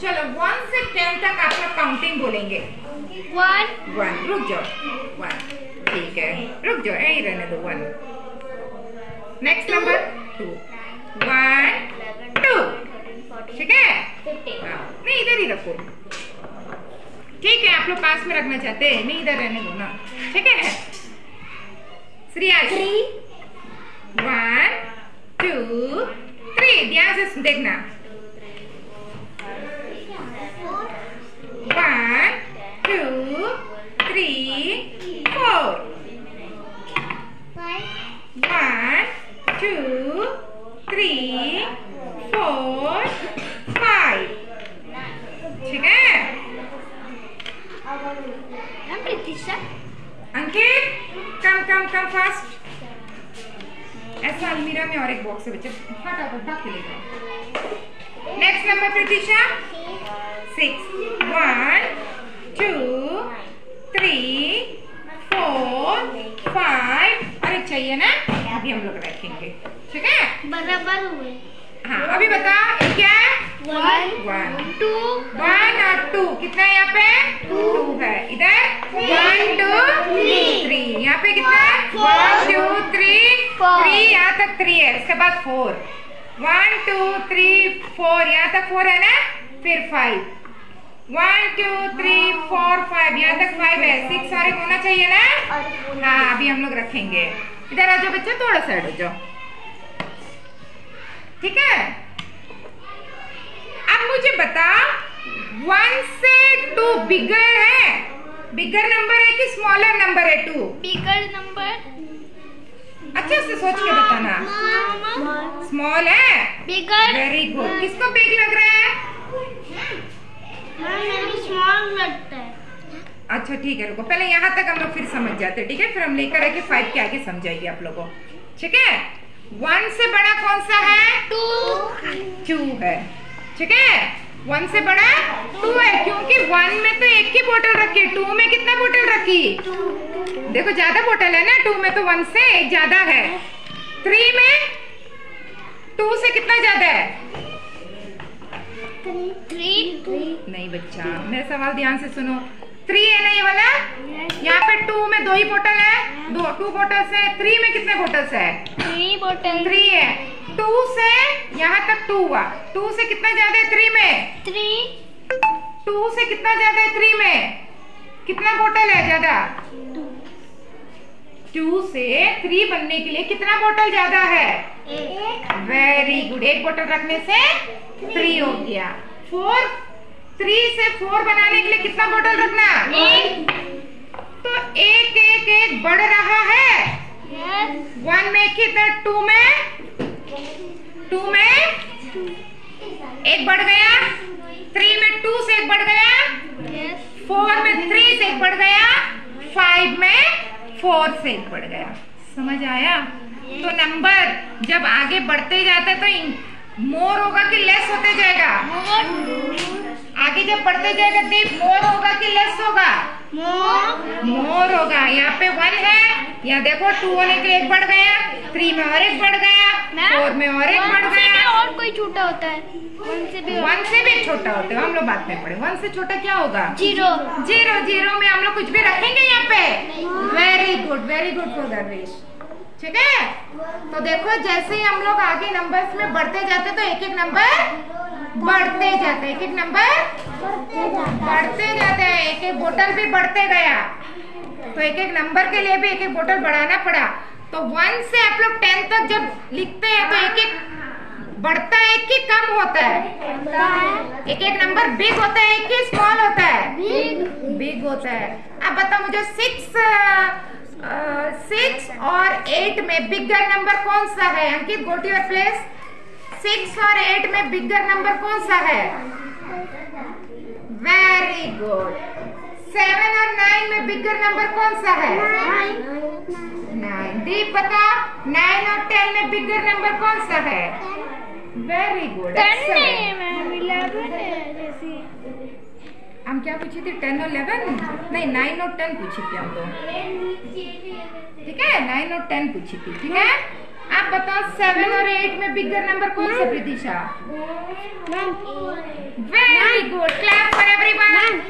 चलो वन से टेन तक आप लोग काउंटिंग बोलेंगे। वन वन रुक जाओ। वन ठीक है। रुक जाओ। यही रहने दो। One next number two one two ठीक है? नहीं इधर ही रखो। ठीक है आप लोग पास में रखना चाहते हैं। नहीं इधर रहने दो ना। ठीक है? Shriya three one two three ध्यान से देखना। One two three four one two three four five ठीक है? मैम प्रतीक्षा अंकित कम कम कम फास्ट ऐसा अलमीरा में और एक बॉक्स है बच्चे। फटाफट भाग के लेकर next number Pratiksha six one two three four five अरे चाहिए ना? अभी हम लोग रखेंगे। ठीक है? बराबर हुए। हाँ अभी बता ये क्या है? वन वन टू वन और टू कितना है यहाँ पे? टू है। इधर? वन टू थ्री यहाँ पे कितना है? One two three Four. Three यहाँ तक थ्री है। उसके बाद four one two three four यहाँ तक फोर है ना? फिर five one two three four five यहाँ तक फाइव है. सिक्स और एक होना चाहिए ना? हाँ अभी हम लोग रखेंगे. इधर आ जाओ बच्चा, थोड़ा साइड हो जाओ. ठीक है? अब मुझे बता वन से टू बिगर है? बिगर नंबर है कि स्मॉलर नंबर है टू बिगर नंबर अच्छे से सोच के बताना। स्मॉल है। बिगर वेरी गुड किसको बिग लग रहा है? लगता है। अच्छा ठीक है रुको। पहले यहाँ तक हम लोग फिर समझ जाते हैं ठीक है? फिर हम लेकर आके फाइव के आगे समझाएँगे आप लोगों को। ठीक है? वन से बड़ा कौन सा है? टू टू है। ठीक है? वन से बड़ा टू है क्योंकि वन में तो एक ही बोतल रखी टू में कितना बोतल रखी? देखो ज़्यादा बोतल है ना? टू में तो वन से ज़्यादा है। थ्री में टू से कितना ज़्यादा है? थ्री नहीं बच्चा मेरा सवाल ध्यान से सुनो। थ्री है ना ये वाला? यहाँ पे टू में दो ही बोतल है। दो टू बोतल्स है। थ्री में कितने बोतल्स है? थ्री बोटल थ्री है। टू से यहाँ तक टू हुआ। टू से कितना ज़्यादा है थ्री में? थ्री। टू से कितना ज़्यादा है थ्री में? कितना बोतल है ज़्यादा? टू से थ्री बनने के लिए कितना बोतल ज़्यादा है? वेरी गुड एक बोतल रखने से थ्री। हो गया। फोर थ्री से फोर बनाने के लिए कितना बोतल रखना? एक। तो एक एक एक बढ़ रहा है। वन में था टू में? टू में? एक बढ़ गया। थ्री में टू से एक बढ़ गया। फोर में थ्री से एक बढ़ गया। फाइव में फोर से एक बढ़ गया। समझ आया? तो नंबर जब आगे बढ़ते जाते तो मोर होगा कि लेस होते जाएगा? आगे जब बढ़ते जाएगा तो मोर होगा कि लेस होगा? मोर। मोर होगा। यहाँ पे वन है। यहाँ देखो टू होने के लिए एक बढ़ गया। थ्री में और एक बढ़ गया। फोर में और एक बढ़ गया। और कोई छोटा होता है? वन से भी वन से भी छोटा होता है। हम लोग बात में पड़े वन से छोटा क्या होगा? ज़ीरो। ज़ीरो ज़ीरो में हम लोग कुछ भी रखेंगे यहाँ पे। Very good very good for Darvesh ठीक है? तो देखो जैसे ही हम लोग आगे नंबर्स में बढ़ते जाते तो एक एक नंबर बढ़ते जाते एक एक नंबर? बढ़ते जाते हैं। एक एक बोतल भी बढ़ते गया। तो एक एक नंबर के लिए भी एक एक बोतल बढ़ाना पड़ा। तो वन से आप लोग टेन तक जब लिखते हैं तो एक एक बढ़ता है ही कम होता है। एक एक नंबर बिग होता है एक ही स्मॉल होता है। बिग होता है। अब बताओ मुझे सिक्स सिक्स और एट में बिगर नंबर कौन सा है? Ankit go to your place six और एट में बिगर नंबर कौन सा है? वेरी गुड सेवन और नाइन में बिगर नंबर कौन सा है? नाइन दीप बता नाइन और टेन में बिगर नंबर कौन सा है? वेरी गुड हम क्या पूछी थी? टेन और इलेवन नहीं नाइन और टेन पूछी थी हम तो। ठीक है? नाइन और टेन पूछी थी। ठीक है? सेवन और एट में बिगर नंबर कौन सा Pratisha? Very good clap for everyone